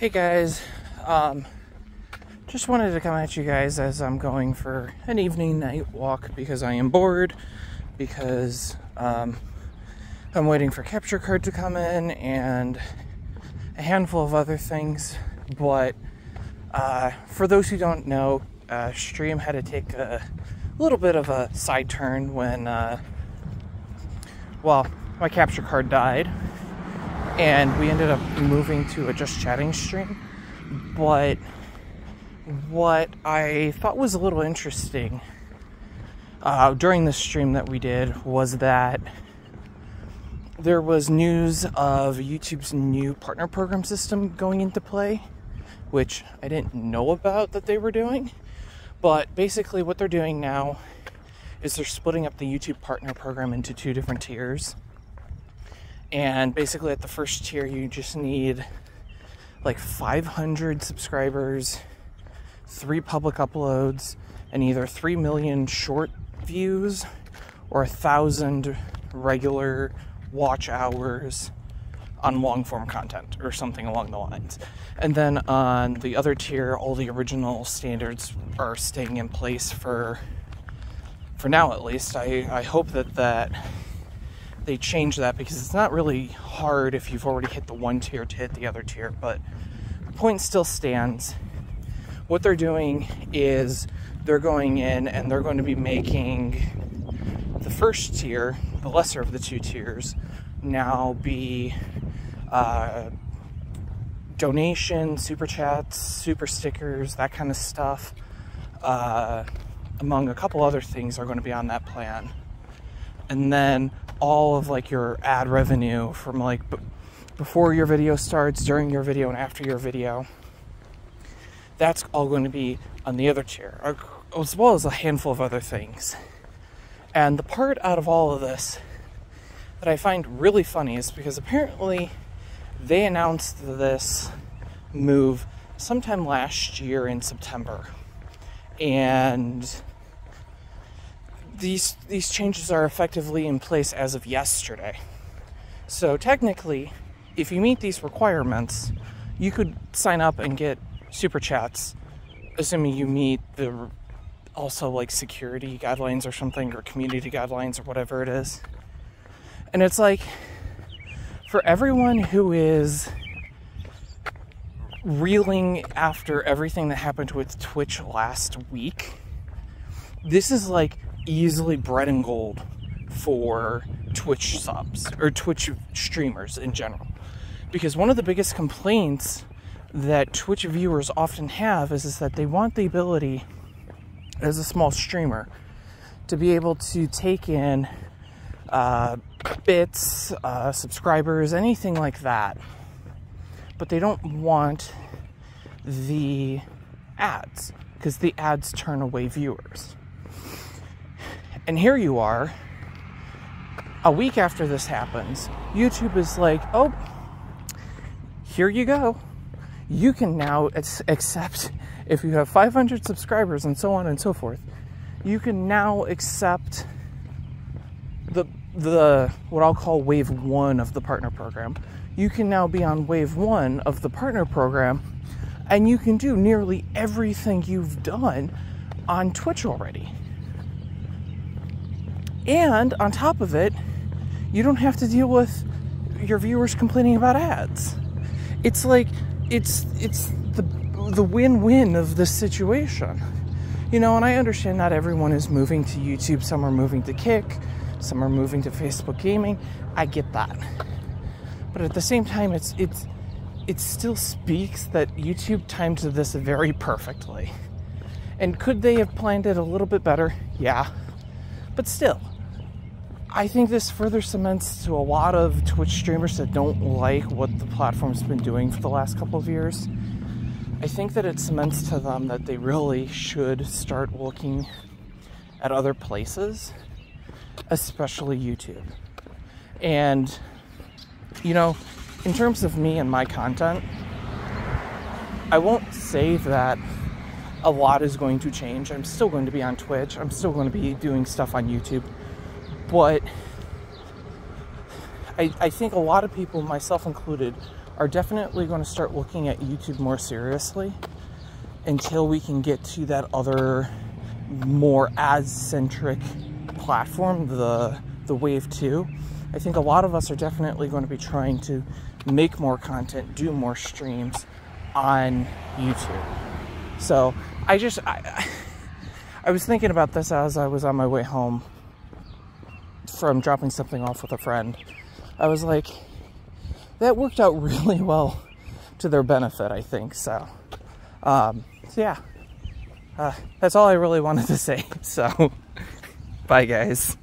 Hey guys, um, just wanted to come at you guys as I'm going for an evening night walk because I am bored, because um, I'm waiting for capture card to come in and a handful of other things. But uh, for those who don't know, uh, Stream had to take a little bit of a side turn when, uh, well, my capture card died and we ended up moving to a just chatting stream. But what I thought was a little interesting uh, during the stream that we did was that there was news of YouTube's new partner program system going into play, which I didn't know about that they were doing. But basically, what they're doing now is they're splitting up the YouTube partner program into two different tiers and basically, at the first tier, you just need like 500 subscribers, three public uploads, and either 3 million short views or a thousand regular watch hours on long form content or something along the lines. And then on the other tier, all the original standards are staying in place for for now at least. I, I hope that that they change that because it's not really hard if you've already hit the one tier to hit the other tier, but the point still stands. What they're doing is they're going in and they're going to be making the first tier, the lesser of the two tiers, now be uh, donation, super chats, super stickers, that kind of stuff, uh, among a couple other things, are going to be on that plan. And then all of like your ad revenue from like b- before your video starts, during your video, and after your video. That's all going to be on the other tier, uh, as well as a handful of other things. And the part out of all of this that I find really funny is because apparently they announced this move sometime last year in September. And these these changes are effectively in place as of yesterday. So technically, if you meet these requirements, you could sign up and get super chats, assuming you meet the also like security guidelines or something or community guidelines or whatever it is. And it's like for everyone who is reeling after everything that happened with Twitch last week, this is like easily bread and gold for Twitch subs or Twitch streamers in general. Because one of the biggest complaints that Twitch viewers often have is, is that they want the ability, as a small streamer, to be able to take in uh, bits, uh, subscribers, anything like that. But they don't want the ads because the ads turn away viewers. And here you are, a week after this happens, YouTube is like, oh, here you go. You can now accept, if you have 500 subscribers and so on and so forth, you can now accept the, the what I'll call wave one of the partner program. You can now be on wave one of the partner program and you can do nearly everything you've done on Twitch already. And on top of it, you don't have to deal with your viewers complaining about ads. It's like it's it's the the win-win of this situation. You know, and I understand not everyone is moving to YouTube, some are moving to Kick, some are moving to Facebook gaming. I get that. But at the same time it's it's it still speaks that YouTube timed this very perfectly. And could they have planned it a little bit better? Yeah. But still, I think this further cements to a lot of Twitch streamers that don't like what the platform's been doing for the last couple of years. I think that it cements to them that they really should start looking at other places, especially YouTube. And, you know, in terms of me and my content, I won't say that a lot is going to change. I'm still going to be on Twitch, I'm still going to be doing stuff on YouTube but I, I think a lot of people, myself included, are definitely going to start looking at YouTube more seriously until we can get to that other more ad centric platform, the the Wave 2. I think a lot of us are definitely going to be trying to make more content, do more streams on YouTube. So I just I, I was thinking about this as I was on my way home from dropping something off with a friend. I was like, that worked out really well to their benefit, I think. So, um, so yeah, uh, that's all I really wanted to say. So, bye, guys.